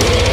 Go!